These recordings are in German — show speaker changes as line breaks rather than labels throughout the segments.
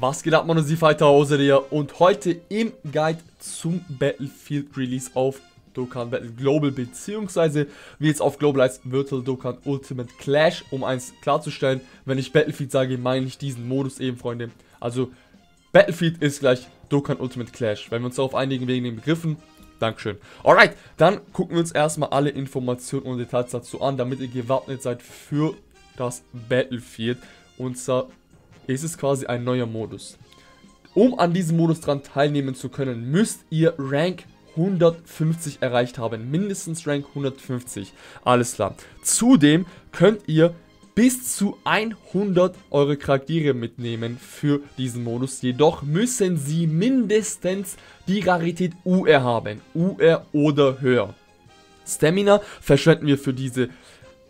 Was geht ab, Monosi Fighter Hause hier und heute im Guide zum Battlefield Release auf Dokkan Battle Global beziehungsweise wie jetzt auf Global heißt Virtual Dokkan Ultimate Clash, um eins klarzustellen, wenn ich Battlefield sage, meine ich diesen Modus eben, Freunde. Also Battlefield ist gleich Dokkan Ultimate Clash, wenn wir uns darauf einigen wegen den Begriffen. Dankeschön. Alright, dann gucken wir uns erstmal alle Informationen und Details dazu an, damit ihr gewappnet seid für das Battlefield. Und zwar ist es quasi ein neuer Modus. Um an diesem Modus dran teilnehmen zu können, müsst ihr Rank 150 erreicht haben. Mindestens Rank 150. Alles klar. Zudem könnt ihr bis zu 100 eure Charaktere mitnehmen für diesen Modus. Jedoch müssen sie mindestens die Rarität UR haben. UR oder höher. Stamina verschwenden wir für diese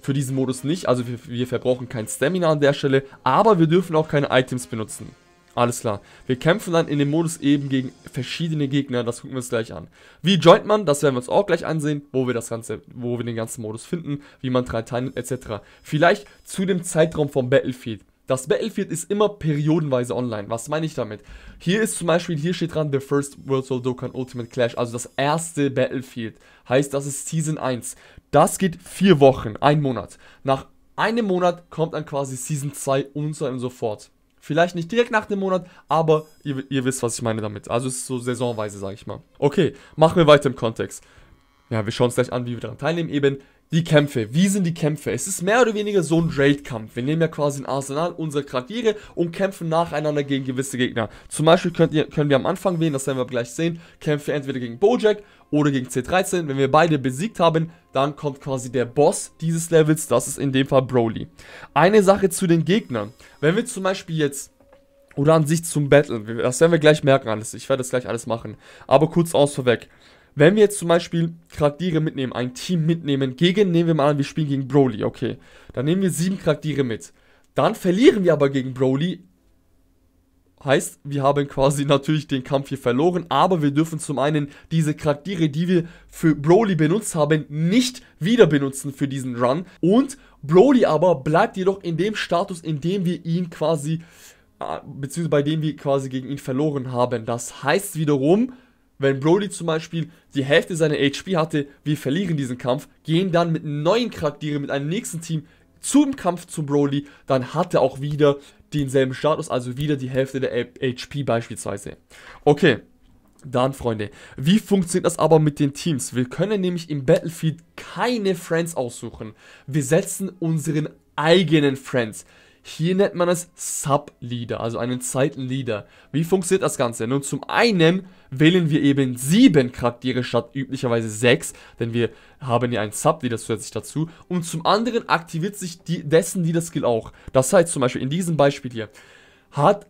für diesen Modus nicht. Also wir, wir verbrauchen kein Stamina an der Stelle, aber wir dürfen auch keine Items benutzen. Alles klar. Wir kämpfen dann in dem Modus eben gegen verschiedene Gegner. Das gucken wir uns gleich an. Wie joint man? Das werden wir uns auch gleich ansehen, wo wir das Ganze, wo wir den ganzen Modus finden, wie man drei teilnimmt, etc. Vielleicht zu dem Zeitraum vom Battlefield. Das Battlefield ist immer periodenweise online. Was meine ich damit? Hier ist zum Beispiel, hier steht dran, The First World War Dokkan Ultimate Clash, also das erste Battlefield. Heißt, das ist Season 1. Das geht vier Wochen, ein Monat. Nach einem Monat kommt dann quasi Season 2 und so und so fort. Vielleicht nicht direkt nach dem Monat, aber ihr, ihr wisst, was ich meine damit. Also es ist so saisonweise, sage ich mal. Okay, machen wir weiter im Kontext. Ja, wir schauen uns gleich an, wie wir daran teilnehmen. Eben die Kämpfe. Wie sind die Kämpfe? Es ist mehr oder weniger so ein Raid-Kampf. Wir nehmen ja quasi ein Arsenal unserer Charaktere und kämpfen nacheinander gegen gewisse Gegner. Zum Beispiel ihr, können wir am Anfang wählen, das werden wir gleich sehen, Kämpfe entweder gegen Bojack oder gegen C13. Wenn wir beide besiegt haben, dann kommt quasi der Boss dieses Levels, das ist in dem Fall Broly. Eine Sache zu den Gegnern. Wenn wir zum Beispiel jetzt oder an sich zum Battle, das werden wir gleich merken alles, ich werde das gleich alles machen. Aber kurz aus vorweg. Wenn wir jetzt zum Beispiel Charaktere mitnehmen, ein Team mitnehmen, gegen, nehmen wir mal an, wir spielen gegen Broly, okay. Dann nehmen wir sieben Charaktere mit. Dann verlieren wir aber gegen Broly. Heißt, wir haben quasi natürlich den Kampf hier verloren, aber wir dürfen zum einen diese Charaktere, die wir für Broly benutzt haben, nicht wieder benutzen für diesen Run. Und Broly aber bleibt jedoch in dem Status, in dem wir ihn quasi, äh, beziehungsweise bei dem wir quasi gegen ihn verloren haben. Das heißt wiederum, wenn Brody zum Beispiel die Hälfte seiner HP hatte, wir verlieren diesen Kampf, gehen dann mit neuen Charakteren, mit einem nächsten Team zum Kampf zu Brody, dann hat er auch wieder denselben Status, also wieder die Hälfte der HP beispielsweise. Okay, dann Freunde, wie funktioniert das aber mit den Teams? Wir können nämlich im Battlefield keine Friends aussuchen. Wir setzen unseren eigenen Friends. Hier nennt man es Sub-Leader, also einen Zeitenleader. Wie funktioniert das Ganze? Nun, zum einen wählen wir eben sieben Charaktere statt üblicherweise sechs, denn wir haben ja einen Sub-Leader zusätzlich dazu. Und zum anderen aktiviert sich die, dessen Leader-Skill auch. Das heißt zum Beispiel in diesem Beispiel hier, hat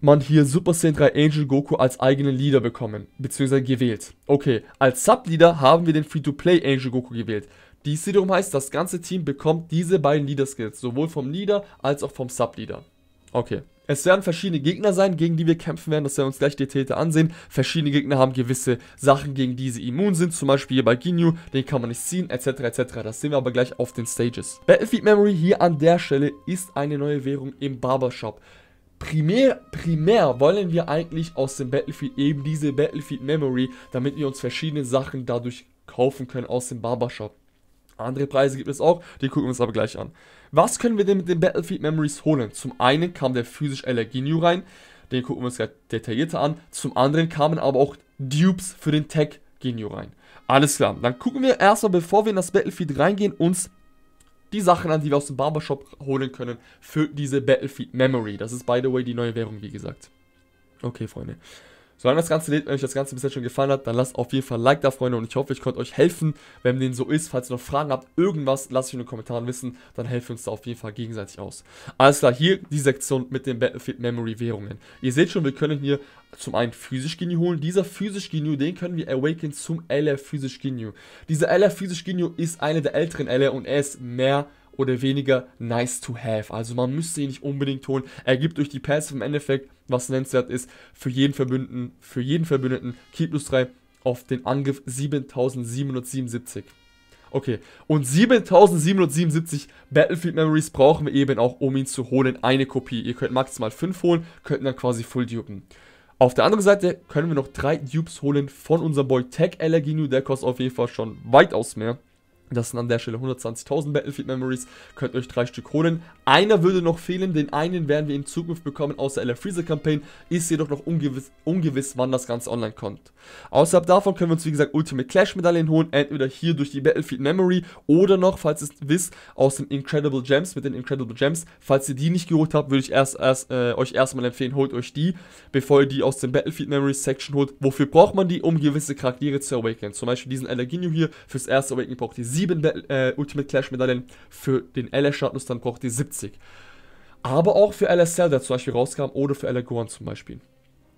man hier Super Saiyan 3 Angel Goku als eigenen Leader bekommen, beziehungsweise gewählt. Okay, als Sub-Leader haben wir den Free-to-Play Angel Goku gewählt. Dies wiederum heißt, das ganze Team bekommt diese beiden Leader-Skills, sowohl vom Leader als auch vom Sub-Leader. Okay. Es werden verschiedene Gegner sein, gegen die wir kämpfen werden, das werden wir uns gleich detaillierter ansehen. Verschiedene Gegner haben gewisse Sachen, gegen die sie immun sind, zum Beispiel hier bei Ginyu, den kann man nicht ziehen, etc. etc. Das sehen wir aber gleich auf den Stages. Battlefield Memory hier an der Stelle ist eine neue Währung im Barbershop. Primär, primär wollen wir eigentlich aus dem Battlefield eben diese Battlefield Memory, damit wir uns verschiedene Sachen dadurch kaufen können aus dem Barbershop. Andere Preise gibt es auch, die gucken wir uns aber gleich an. Was können wir denn mit den Battlefield Memories holen? Zum einen kam der physisch Allergenio rein, den gucken wir uns gleich detaillierter an. Zum anderen kamen aber auch Dupes für den Tech Genio rein. Alles klar, dann gucken wir erstmal, bevor wir in das Battlefield reingehen, uns die Sachen an, die wir aus dem Barbershop holen können für diese Battlefield Memory. Das ist, by the way, die neue Währung, wie gesagt. Okay, Freunde. Solange das Ganze lädt, wenn euch das Ganze bis jetzt schon gefallen hat, dann lasst auf jeden Fall ein Like da, Freunde. Und ich hoffe, ich konnte euch helfen. Wenn dem so ist, falls ihr noch Fragen habt, irgendwas, lasst mich in den Kommentaren wissen. Dann helfen wir uns da auf jeden Fall gegenseitig aus. Alles klar, hier die Sektion mit den Battlefield Memory Währungen. Ihr seht schon, wir können hier zum einen physisch Ginyu holen. Dieser physisch Ginyu, den können wir awaken zum LR physisch Ginyu. Dieser LR physisch Ginyu ist einer der älteren LR und er ist mehr oder weniger nice to have. Also man müsste ihn nicht unbedingt holen. Er gibt durch die Passive im Endeffekt, was nennenswert ist, für jeden Verbündeten, für jeden Verbündeten Key plus 3 auf den Angriff 7777. Okay. Und 7777 Battlefield Memories brauchen wir eben auch, um ihn zu holen. Eine Kopie. Ihr könnt maximal 5 holen, könnt dann quasi full dupen. Auf der anderen Seite können wir noch drei Dupes holen von unserem Boy Tech Allerginu. Der kostet auf jeden Fall schon weitaus mehr. Das sind an der Stelle 120.000 Battlefield Memories. Könnt euch drei Stück holen. Einer würde noch fehlen. Den einen werden wir in Zukunft bekommen aus der LF Freezer Campaign. Ist jedoch noch ungewiss, ungewiss, wann das Ganze online kommt. Außerhalb davon können wir uns wie gesagt Ultimate Clash Medaillen holen. Entweder hier durch die Battlefield Memory oder noch, falls ihr es wisst, aus den Incredible Gems mit den Incredible Gems. Falls ihr die nicht geholt habt, würde ich erst, erst äh, euch erstmal empfehlen, holt euch die, bevor ihr die aus dem Battlefield Memory Section holt. Wofür braucht man die? Um gewisse Charaktere zu awaken. Zum Beispiel diesen Allerginio hier. Fürs erste Awakening braucht ihr 7 äh, Ultimate Clash Medaillen. Für den LS-Status dann braucht ihr 70. Aber auch für LSL, der zum Beispiel rauskam, oder für Alagoran zum Beispiel.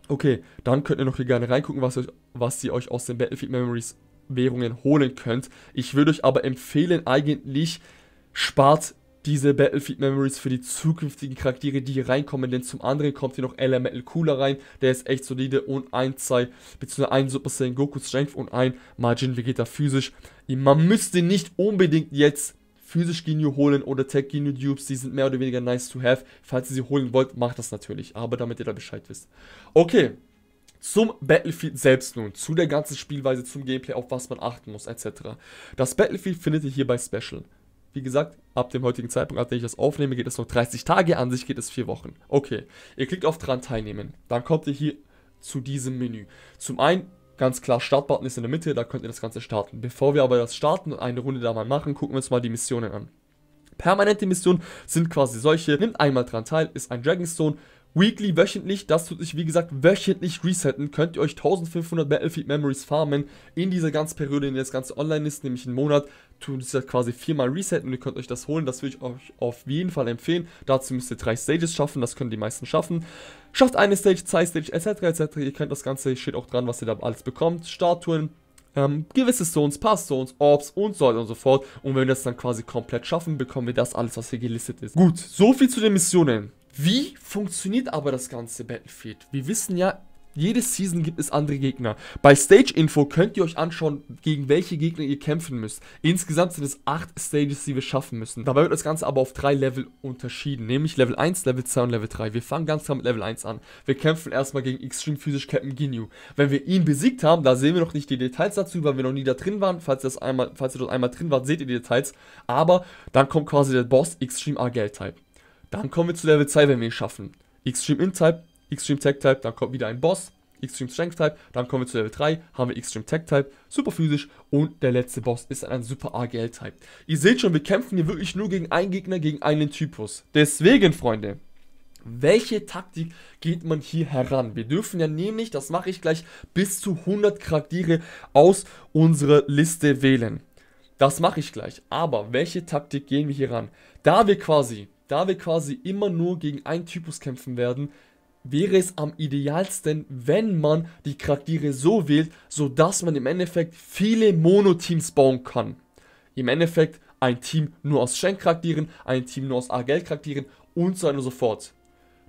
Okay, dann könnt ihr noch hier gerne reingucken, was, euch, was ihr euch aus den Battlefield Memories Währungen holen könnt. Ich würde euch aber empfehlen, eigentlich spart diese Battlefield Memories für die zukünftigen Charaktere, die hier reinkommen, denn zum anderen kommt hier noch Elemental Cooler rein, der ist echt solide und ein 2, beziehungsweise ein Super Saiyan Goku Strength und ein Margin Vegeta physisch. Man müsste nicht unbedingt jetzt physisch Ginyu holen oder Tech Ginyu Dupes, die sind mehr oder weniger nice to have. Falls ihr sie holen wollt, macht das natürlich, aber damit ihr da Bescheid wisst. Okay, zum Battlefield selbst nun, zu der ganzen Spielweise, zum Gameplay, auf was man achten muss, etc. Das Battlefield findet ihr hier bei Special. Wie gesagt, ab dem heutigen Zeitpunkt, ab dem ich das aufnehme, geht es noch 30 Tage, an sich geht es 4 Wochen. Okay, ihr klickt auf dran teilnehmen. Dann kommt ihr hier zu diesem Menü. Zum einen, ganz klar, Startbutton ist in der Mitte, da könnt ihr das Ganze starten. Bevor wir aber das starten und eine Runde da mal machen, gucken wir uns mal die Missionen an. Permanente Missionen sind quasi solche. Nimmt einmal dran teil, ist ein Dragonstone, Weekly, wöchentlich, das tut sich wie gesagt wöchentlich resetten. Könnt ihr euch 1500 Battlefield Memories farmen in dieser ganzen Periode, in der das Ganze online ist, nämlich einen Monat, tut es ja quasi viermal resetten und ihr könnt euch das holen. Das würde ich euch auf jeden Fall empfehlen. Dazu müsst ihr drei Stages schaffen, das können die meisten schaffen. Schafft eine Stage, zwei Stage, etc. etc. Ihr könnt das Ganze, steht auch dran, was ihr da alles bekommt. Statuen, ähm, gewisse Stones, Pass Stones, Orbs und so weiter und so fort. Und wenn wir das dann quasi komplett schaffen, bekommen wir das alles, was hier gelistet ist. Gut, so viel zu den Missionen. Wie funktioniert aber das ganze Battlefield? Wir wissen ja, jede Season gibt es andere Gegner. Bei Stage Info könnt ihr euch anschauen, gegen welche Gegner ihr kämpfen müsst. Insgesamt sind es 8 Stages, die wir schaffen müssen. Dabei wird das Ganze aber auf drei Level unterschieden, nämlich Level 1, Level 2 und Level 3. Wir fangen ganz klar mit Level 1 an. Wir kämpfen erstmal gegen Extreme Physisch Captain Ginyu. Wenn wir ihn besiegt haben, da sehen wir noch nicht die Details dazu, weil wir noch nie da drin waren. Falls ihr, das einmal, falls ihr dort einmal drin wart, seht ihr die Details. Aber dann kommt quasi der Boss Extreme Argel Type. Dann kommen wir zu Level 2, wenn wir ihn schaffen. Extreme In-Type, Extreme Tech-Type, dann kommt wieder ein Boss, Extreme Strength-Type, dann kommen wir zu Level 3, haben wir Extreme Tech-Type, super physisch und der letzte Boss ist ein super AGL-Type. Ihr seht schon, wir kämpfen hier wirklich nur gegen einen Gegner, gegen einen Typus. Deswegen, Freunde, welche Taktik geht man hier heran? Wir dürfen ja nämlich, das mache ich gleich, bis zu 100 Charaktere aus unserer Liste wählen. Das mache ich gleich. Aber welche Taktik gehen wir hier ran? Da wir quasi da wir quasi immer nur gegen einen Typus kämpfen werden, wäre es am idealsten, wenn man die Charaktere so wählt, sodass man im Endeffekt viele Mono-Teams bauen kann. Im Endeffekt ein Team nur aus Schenk-Charakteren, ein Team nur aus Argel-Charakteren und so weiter und so fort.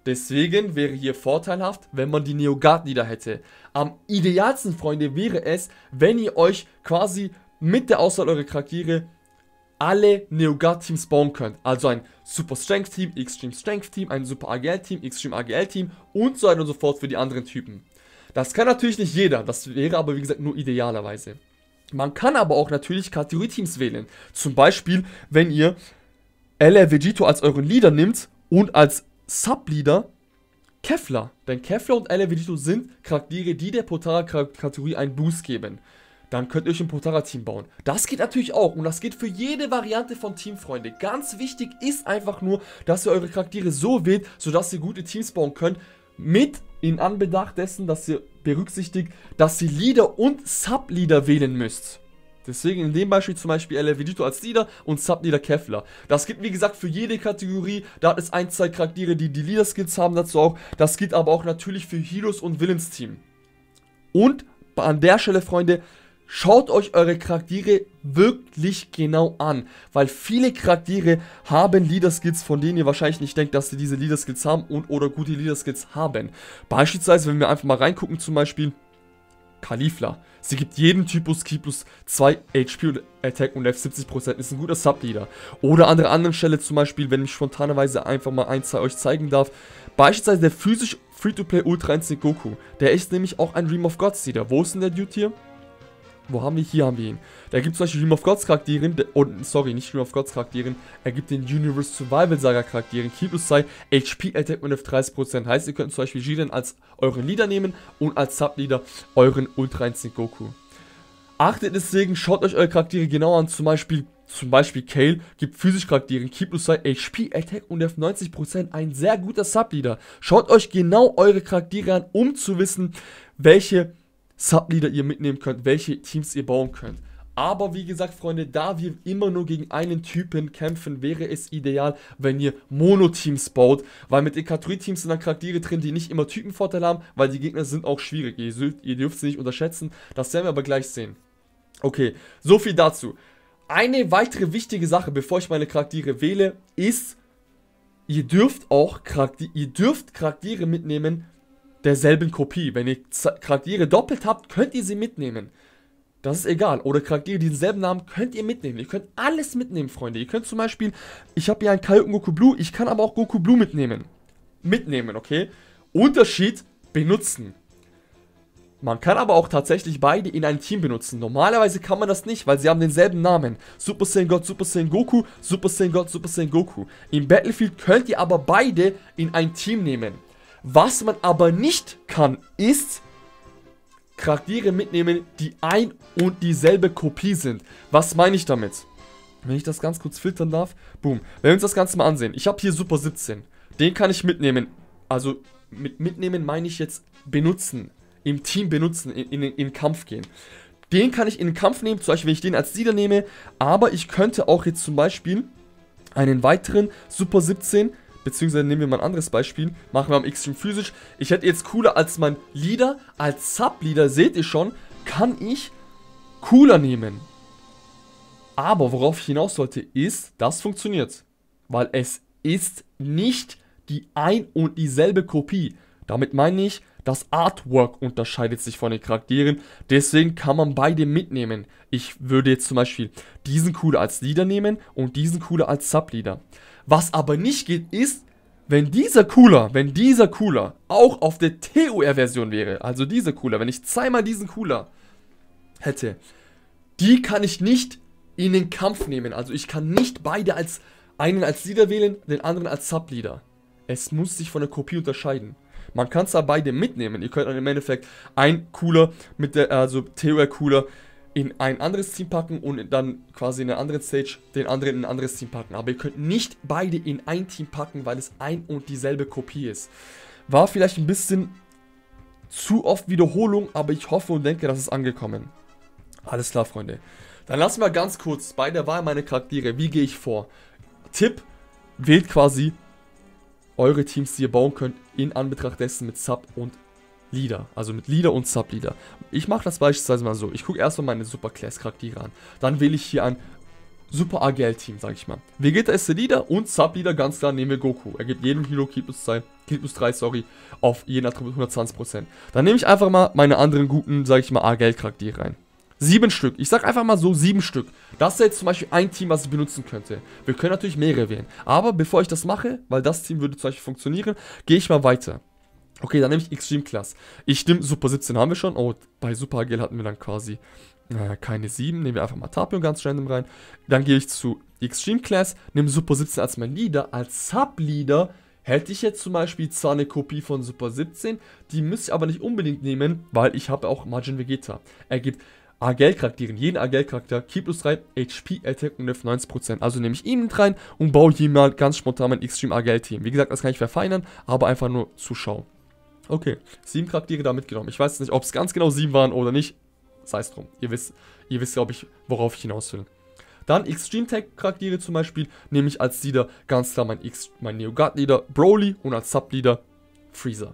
Deswegen wäre hier vorteilhaft, wenn man die Neogat-Nieder hätte. Am idealsten, Freunde, wäre es, wenn ihr euch quasi mit der Auswahl eurer Charaktere alle Neogat-Teams bauen könnt. Also ein Super Strength Team, Extreme Strength Team, ein Super AGL Team, Extreme AGL Team und so weiter und so fort für die anderen Typen. Das kann natürlich nicht jeder, das wäre aber wie gesagt nur idealerweise. Man kann aber auch natürlich Kategorie-Teams wählen. Zum Beispiel, wenn ihr LR Vegito als euren Leader nimmt und als Sub-Leader Kevlar. Denn Kevlar und LR Vegito sind Charaktere, die der Potara-Kategorie einen Boost geben dann könnt ihr euch ein Potara-Team bauen. Das geht natürlich auch und das geht für jede Variante von Team, Freunde. Ganz wichtig ist einfach nur, dass ihr eure Charaktere so wählt, sodass ihr gute Teams bauen könnt, mit in Anbedacht dessen, dass ihr berücksichtigt, dass ihr Leader und Sub-Leader wählen müsst. Deswegen in dem Beispiel zum Beispiel Vegito als Leader und Sub-Leader Kevlar. Das gilt wie gesagt für jede Kategorie. Da hat es ein, zwei Charaktere, die die Leader-Skills haben dazu auch. Das gilt aber auch natürlich für Heroes und Villains-Team. Und an der Stelle, Freunde, Schaut euch eure Charaktere wirklich genau an, weil viele Charaktere haben Leader-Skills, von denen ihr wahrscheinlich nicht denkt, dass sie diese Leader-Skills haben und oder gute Leader-Skills haben. Beispielsweise, wenn wir einfach mal reingucken, zum Beispiel Kalifla. Sie gibt jedem Typus Ki plus 2 HP und Attack und F 70%. Ist ein guter Subleader. Oder an der anderen Stelle zum Beispiel, wenn ich spontanerweise einfach mal ein, zwei euch zeigen darf. Beispielsweise der physisch Free-to-Play Ultra Instinct Goku. Der ist nämlich auch ein Dream of Gods Leader. Wo ist denn der Dude hier? Wo haben wir? Hier haben wir ihn. Da gibt es zum Beispiel Dream of Gods Charakteren, und sorry, nicht Dream of Gods Charakteren, er gibt den Universe Survival Saga Charakteren, Ki plus 2, HP Attack und F30%. Heißt, ihr könnt zum Beispiel Jiren als euren Leader nehmen und als Subleader euren Ultra Instinct Goku. Achtet deswegen, schaut euch eure Charaktere genau an, zum Beispiel zum Beispiel Kale gibt physisch Charakteren Ki plus 2, HP, Attack und F90%. Ein sehr guter Subleader. Schaut euch genau eure Charaktere an, um zu wissen, welche Subleader ihr mitnehmen könnt, welche Teams ihr bauen könnt. Aber wie gesagt, Freunde, da wir immer nur gegen einen Typen kämpfen, wäre es ideal, wenn ihr Mono-Teams baut. Weil mit den Kategorie-Teams sind dann Charaktere drin, die nicht immer Typenvorteile haben, weil die Gegner sind auch schwierig. Ihr, ihr dürft sie nicht unterschätzen. Das werden wir aber gleich sehen. Okay, so viel dazu. Eine weitere wichtige Sache, bevor ich meine Charaktere wähle, ist, ihr dürft auch Charaktere, ihr dürft Charaktere mitnehmen, derselben Kopie. Wenn ihr Charaktere doppelt habt, könnt ihr sie mitnehmen. Das ist egal. Oder Charaktere, die denselben Namen, könnt ihr mitnehmen. Ihr könnt alles mitnehmen, Freunde. Ihr könnt zum Beispiel, ich habe hier einen Kaioken Goku Blue, ich kann aber auch Goku Blue mitnehmen. Mitnehmen, okay? Unterschied, benutzen. Man kann aber auch tatsächlich beide in ein Team benutzen. Normalerweise kann man das nicht, weil sie haben denselben Namen. Super Saiyan God, Super Saiyan Goku, Super Saiyan God, Super Saiyan Goku. Im Battlefield könnt ihr aber beide in ein Team nehmen. Was man aber nicht kann, ist Charaktere mitnehmen, die ein und dieselbe Kopie sind. Was meine ich damit? Wenn ich das ganz kurz filtern darf. Boom. Wenn wir uns das Ganze mal ansehen. Ich habe hier Super 17. Den kann ich mitnehmen. Also mit mitnehmen meine ich jetzt benutzen. Im Team benutzen, in, in, in den Kampf gehen. Den kann ich in den Kampf nehmen, zum Beispiel wenn ich den als Sieger nehme. Aber ich könnte auch jetzt zum Beispiel einen weiteren Super 17 Beziehungsweise nehmen wir mal ein anderes Beispiel. Machen wir am Extreme physisch. Ich hätte jetzt cooler als mein Leader. Als Sub-Leader, seht ihr schon, kann ich cooler nehmen. Aber worauf ich hinaus sollte, ist, das funktioniert. Weil es ist nicht die ein und dieselbe Kopie. Damit meine ich, das Artwork unterscheidet sich von den Charakteren, deswegen kann man beide mitnehmen. Ich würde jetzt zum Beispiel diesen Cooler als Leader nehmen und diesen Cooler als Subleader. Was aber nicht geht, ist, wenn dieser Cooler, wenn dieser Cooler auch auf der TUR-Version wäre, also dieser Cooler, wenn ich zweimal diesen Cooler hätte, die kann ich nicht in den Kampf nehmen. Also ich kann nicht beide als einen als Leader wählen, den anderen als Subleader. Es muss sich von der Kopie unterscheiden. Man kann zwar beide mitnehmen. Ihr könnt dann im Endeffekt ein Cooler mit der, also TUR Cooler in ein anderes Team packen und dann quasi in einer anderen Stage den anderen in ein anderes Team packen. Aber ihr könnt nicht beide in ein Team packen, weil es ein und dieselbe Kopie ist. War vielleicht ein bisschen zu oft Wiederholung, aber ich hoffe und denke, das ist angekommen. Alles klar, Freunde. Dann lassen wir ganz kurz bei der Wahl meiner Charaktere, wie gehe ich vor? Tipp, wählt quasi eure Teams, die ihr bauen könnt, in Anbetracht dessen mit Sub und Leader, also mit Leader und Sub-Leader. Ich mache das beispielsweise mal so. Ich gucke erstmal meine Super-Class-Charaktere an. Dann wähle ich hier ein Super AGL-Team, sage ich mal. Vegeta ist der Leader und Sub-Leader, ganz klar, nehmen wir Goku. Er gibt jedem Hero Ki plus 2, Ki plus 3, sorry, auf jeden Attribut 120%. Dann nehme ich einfach mal meine anderen guten, sage ich mal, AGL-Charaktere rein. Sieben Stück. Ich sag einfach mal so sieben Stück. Das ist jetzt zum Beispiel ein Team, was ich benutzen könnte. Wir können natürlich mehrere wählen. Aber bevor ich das mache, weil das Team würde zum Beispiel funktionieren, gehe ich mal weiter. Okay, dann nehme ich Extreme Class. Ich nehme Super 17 haben wir schon. Oh, bei Super Agil hatten wir dann quasi äh, keine 7. Nehmen wir einfach mal Tapion ganz random rein. Dann gehe ich zu Extreme Class, nehme Super 17 als mein Leader. Als Sub-Leader hätte ich jetzt zum Beispiel zwar eine Kopie von Super 17, die müsste ich aber nicht unbedingt nehmen, weil ich habe auch Margin Vegeta. Er gibt AGL-Charakteren, jeden AGL-Charakter, Key plus 3, HP, Attack und F 90%. Also nehme ich ihn mit rein und baue hier mal ganz spontan mein Extreme AGL-Team. Wie gesagt, das kann ich verfeinern, aber einfach nur zuschauen. Okay, sieben Charaktere da mitgenommen. Ich weiß nicht, ob es ganz genau sieben waren oder nicht. Sei es drum. Ihr wisst, ihr wisst, glaube ich, worauf ich hinaus will. Dann Extreme Tech Charaktere zum Beispiel nehme ich als Leader ganz klar mein, mein Neo Guard Leader Broly und als Sub Leader Freezer.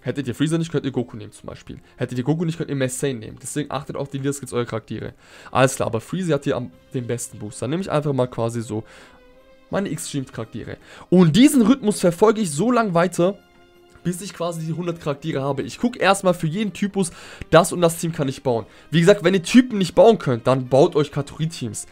Hättet ihr Freezer nicht, könnt ihr Goku nehmen zum Beispiel. Hättet ihr Goku nicht, könnt ihr Messane nehmen. Deswegen achtet auf die Leader-Skills eurer Charaktere. Alles klar, aber Freezer hat hier am, den besten Boost. Dann nehme ich einfach mal quasi so meine Extreme Charaktere. Und diesen Rhythmus verfolge ich so lange weiter, bis ich quasi die 100 Charaktere habe. Ich gucke erstmal für jeden Typus, das und das Team kann ich bauen. Wie gesagt, wenn ihr Typen nicht bauen könnt, dann baut euch Kategorie-Teams.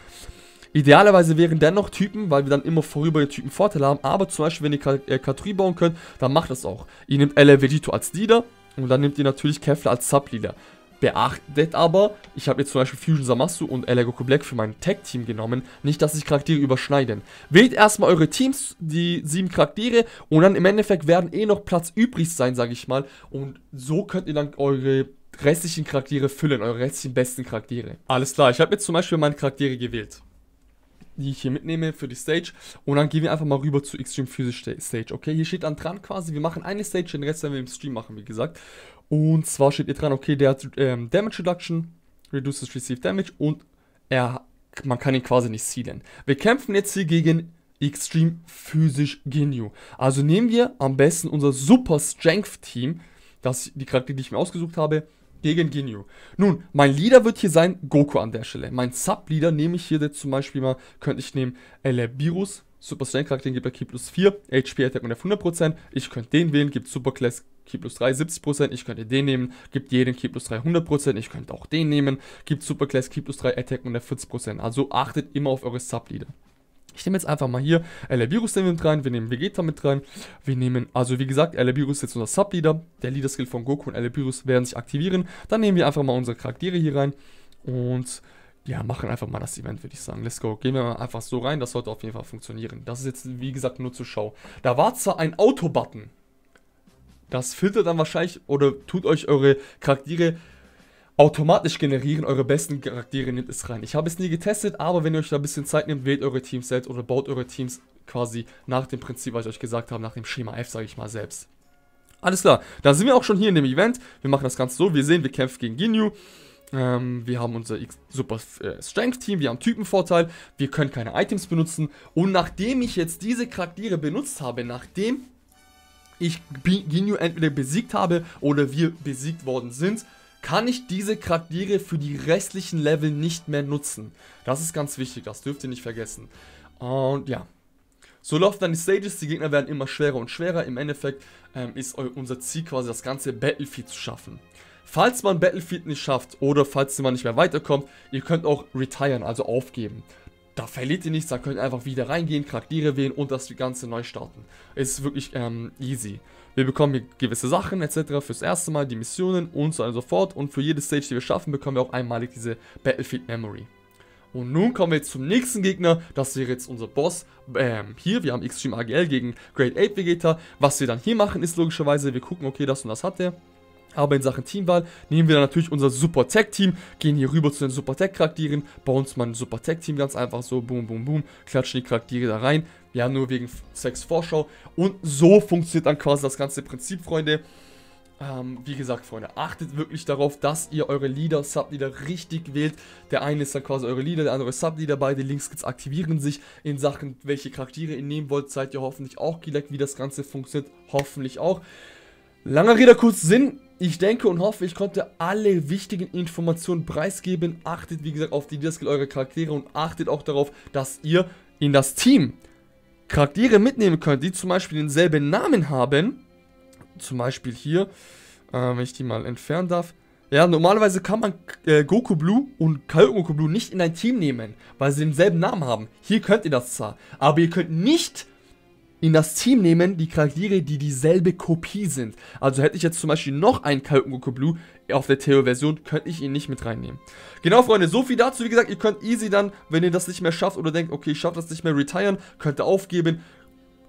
Idealerweise wären dennoch Typen, weil wir dann immer vorüber den Typen Vorteile haben. Aber zum Beispiel, wenn ihr äh, Kategorie bauen könnt, dann macht das auch. Ihr nehmt LR Vegito als Leader und dann nehmt ihr natürlich Kefla als Sub-Leader. Beachtet aber, ich habe jetzt zum Beispiel Fusion Samasu und LR Goku Black für mein Tag-Team genommen. Nicht, dass sich Charaktere überschneiden. Wählt erstmal eure Teams, die sieben Charaktere, und dann im Endeffekt werden eh noch Platz übrig sein, sage ich mal. Und so könnt ihr dann eure restlichen Charaktere füllen, eure restlichen besten Charaktere. Alles klar, ich habe jetzt zum Beispiel meine Charaktere gewählt die ich hier mitnehme für die Stage. Und dann gehen wir einfach mal rüber zu Extreme Physics Stage. Okay, hier steht dann dran quasi, wir machen eine Stage, den Rest werden wir im Stream machen, wie gesagt. Und zwar steht hier dran, okay, der hat ähm, Damage Reduction, reduces Received Damage und er, man kann ihn quasi nicht sealen. Wir kämpfen jetzt hier gegen Extreme Physisch Ginyu. Also nehmen wir am besten unser Super Strength Team, das die Charaktere, die ich mir ausgesucht habe, gegen Ginyu. Nun, mein Leader wird hier sein Goku an der Stelle. Mein Sub-Leader nehme ich hier jetzt zum Beispiel mal, könnte ich nehmen Elebirus, Super Strength Charakter, gibt er Key plus 4, HP Attack und 100%. Ich könnte den wählen, gibt Super Class Key plus 3 70%. Ich könnte den nehmen, gibt jeden Key plus 3 100%. Ich könnte auch den nehmen, gibt Super Class Key plus 3 Attack und 40%. Also achtet immer auf eure Sub-Leader. Ich nehme jetzt einfach mal hier Virus mit rein, wir nehmen Vegeta mit rein, wir nehmen, also wie gesagt, Virus ist jetzt unser Sub-Leader, der Leader-Skill von Goku und Virus werden sich aktivieren. Dann nehmen wir einfach mal unsere Charaktere hier rein und ja, machen einfach mal das Event, würde ich sagen. Let's go. Gehen wir mal einfach so rein, das sollte auf jeden Fall funktionieren. Das ist jetzt, wie gesagt, nur zur Schau. Da war zwar ein Auto-Button, das filtert dann wahrscheinlich oder tut euch eure Charaktere automatisch generieren, eure besten Charaktere nimmt es rein. Ich habe es nie getestet, aber wenn ihr euch da ein bisschen Zeit nehmt, wählt eure Teams selbst oder baut eure Teams quasi nach dem Prinzip, was ich euch gesagt habe, nach dem Schema F, sage ich mal selbst. Alles klar, da sind wir auch schon hier in dem Event. Wir machen das Ganze so, wir sehen, wir kämpfen gegen Ginyu. Ähm, wir haben unser X Super äh, Strength Team, wir haben Typenvorteil, wir können keine Items benutzen. Und nachdem ich jetzt diese Charaktere benutzt habe, nachdem ich Ginyu entweder besiegt habe oder wir besiegt worden sind, kann ich diese Charaktere für die restlichen Level nicht mehr nutzen. Das ist ganz wichtig, das dürft ihr nicht vergessen. Und ja, so laufen dann die Stages, die Gegner werden immer schwerer und schwerer. Im Endeffekt ähm, ist unser Ziel quasi das ganze Battlefield zu schaffen. Falls man Battlefield nicht schafft oder falls man nicht mehr weiterkommt, ihr könnt auch retiren, also aufgeben. Da verliert ihr nichts, da könnt ihr einfach wieder reingehen, Charaktere wählen und das Ganze neu starten. Es ist wirklich ähm, easy. Wir bekommen hier gewisse Sachen etc. fürs erste Mal, die Missionen und so und so fort. Und für jede Stage, die wir schaffen, bekommen wir auch einmalig diese Battlefield Memory. Und nun kommen wir jetzt zum nächsten Gegner. Das wäre jetzt unser Boss. Ähm, hier, wir haben Extreme AGL gegen Great Ape Vegeta. Was wir dann hier machen, ist logischerweise, wir gucken, okay, das und das hat der. Aber in Sachen Teamwahl nehmen wir dann natürlich unser Super Tech Team, gehen hier rüber zu den Super Tech Charakteren, bauen uns mal ein Super Tech Team ganz einfach so, boom, boom, boom, klatschen die Charaktere da rein. Ja, nur wegen Sex Vorschau. Und so funktioniert dann quasi das ganze Prinzip, Freunde. Ähm, wie gesagt, Freunde, achtet wirklich darauf, dass ihr eure Leader, Subleader richtig wählt. Der eine ist dann quasi eure Leader, der andere Subleader. Beide Links aktivieren sich in Sachen, welche Charaktere ihr nehmen wollt. Seid ihr hoffentlich auch geleckt, wie das Ganze funktioniert. Hoffentlich auch. Langer Rede, kurz Sinn. Ich denke und hoffe, ich konnte alle wichtigen Informationen preisgeben. Achtet, wie gesagt, auf die Leader-Skill eurer Charaktere und achtet auch darauf, dass ihr in das Team Charaktere mitnehmen könnt, die zum Beispiel denselben Namen haben. Zum Beispiel hier, äh, wenn ich die mal entfernen darf. Ja, normalerweise kann man äh, Goku Blue und Goku Blue nicht in ein Team nehmen, weil sie denselben Namen haben. Hier könnt ihr das zwar, aber ihr könnt nicht in das Team nehmen die Charaktere, die dieselbe Kopie sind. Also hätte ich jetzt zum Beispiel noch einen Goku Blue auf der Theo-Version, könnte ich ihn nicht mit reinnehmen. Genau, Freunde, so viel dazu. Wie gesagt, ihr könnt easy dann, wenn ihr das nicht mehr schafft oder denkt, okay, ich schaffe das nicht mehr, retiren, könnt ihr aufgeben.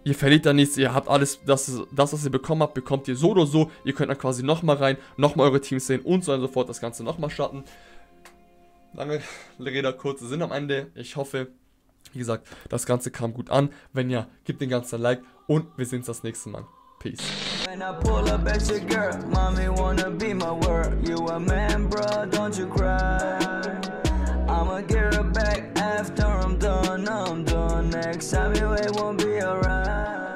Ihr verliert da nichts, ihr habt alles, das, das, was ihr bekommen habt, bekommt ihr so oder so. Ihr könnt dann quasi nochmal rein, nochmal eure Teams sehen und so und so fort das Ganze nochmal starten. Lange Rede, kurze Sinn am Ende. Ich hoffe, wie gesagt, das Ganze kam gut an. Wenn ja, gebt den ganzen Like und wir sehen uns das nächste Mal. Peace. When I pull up at your girl, mommy wanna be my word. You a man, bruh, don't you cry.
I'ma get her back after I'm done, I'm done. Next time you ain't won't be alright.